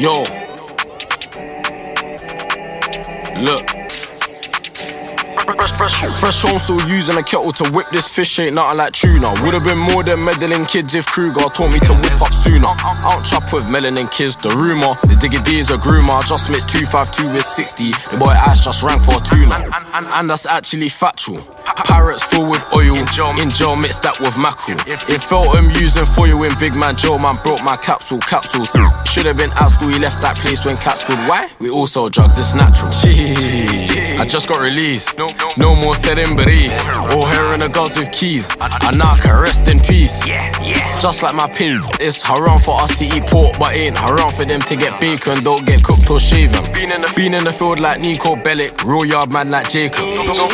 Yo. Look. Fresh, home still using a kettle to whip this fish ain't nothing like tuna. Would've been more than meddling kids if Kruger taught me to whip up sooner. I don't chop with melanin kids, the rumour is Diggy D is a groomer. I just mixed 252 with 60. The boy Ash just rang for a tuna. And, and, and that's actually factual. Parrots full with oil, in gel mixed that with mackerel. It felt amusing for you when Big Man Joe man broke my capsule, capsules. Should've been out school, he left that place when cats could. Why? We all sell drugs, it's natural. Jeez, I just got released. No more setting berets. All hearing the girls with keys. Her, rest in peace. Yeah, yeah. Just like my pin, it's haram for us to eat pork, but ain't haram for them to get bacon. Don't get cooked or shaven. Been in the field like Niko Bellic, real yard man like Jacob.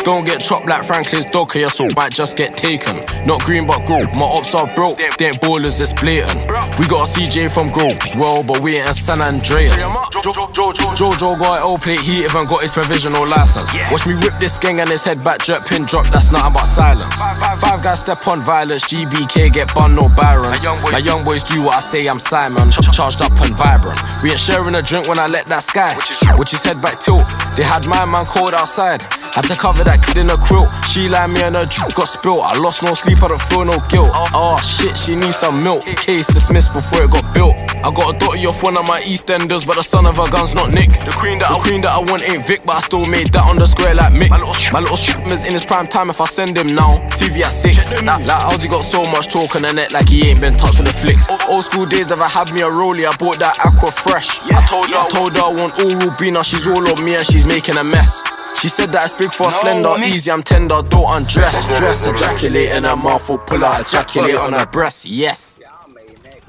Don't get chopped like Franklin's dog, your soul might just get taken. Not green but grow, my ops are broke. They ain't ballers, it's blatant. We got a CJ from Grove as well, but we ain't in San Andreas. Jojo got an L plate, he even got his provisional license. Watch me whip this gang and his head back, jerk pin drop, that's nothing but silence. Five guys step on violence, GBK get bun, no Byrons. My young boys do what I say, I'm Simon. Charged up and vibrant. We ain't sharing a drink when I let that sky, which is head back tilt. They had my man cold outside. Had to cover that kid in a quilt. She like me and her juke got spilt. I lost no sleep, I don't feel no guilt. Oh shit, she needs some milk. Case dismissed before it got built. I got a dotty off one of my EastEnders, but the son of a gun's not Nick. The queen that, the I, queen that I want ain't Vic, but I still made that on the square like Mick. My little, my little is in his prime time if I send him now. TV at 6. Like, how's he got so much talk on the net like he ain't been touched with the flicks? Old school days never had me a rollie, I bought that Aqua Fresh. I told her, I told her I want all Rubina, she's all on me and she's making a mess. She said that it's big for a slender, easy, I'm tender, don't undress. Dress, ejaculate in her mouth or pull out, ejaculate on her breast, yes.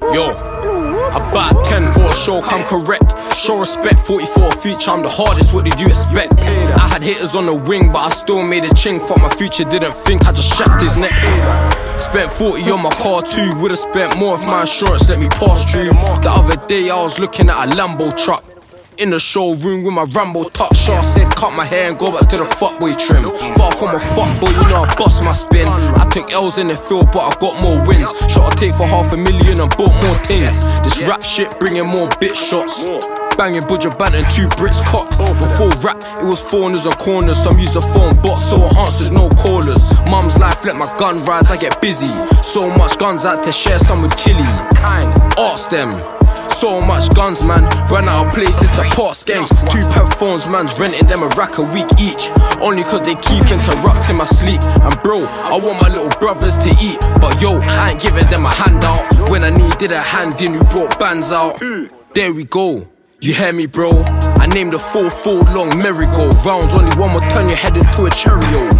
Yo, about 10 for a show, come correct. Show respect, 44 future, I'm the hardest, what did you expect? I had hitters on the wing, but I still made a ching. Fuck my future, didn't think I just shaft his neck. Spent 40 on my car too, would've spent more if my insurance let me pass through. The other day I was looking at a Lambo truck in the showroom with my Rambo top shot. Said cut my hair and go back to the fuckboy trim. Far from a fuckboy, you know I bust my spin. I took L's in the field, but I got more wins. Shot a take for half a million and bought more things. This rap shit bringing more bitch shots. Banging Budger Bant and two Brits cocked. Before rap, it was foreigners and corners. Some used the phone box, so I answered no callers. Mum's life, let my gun rise, I get busy. So much guns out to share, some with Killy. Ask them. So much guns, man. Run out of places to pass games. Two pep phones, man's renting them a rack a week each. Only cause they keep interrupting my sleep. And bro, I want my little brothers to eat. But yo, I ain't giving them a handout. When I needed a hand in, we brought bands out. There we go. You hear me, bro? I named a full, full long merry-go rounds. Only one will turn your head into a chariot.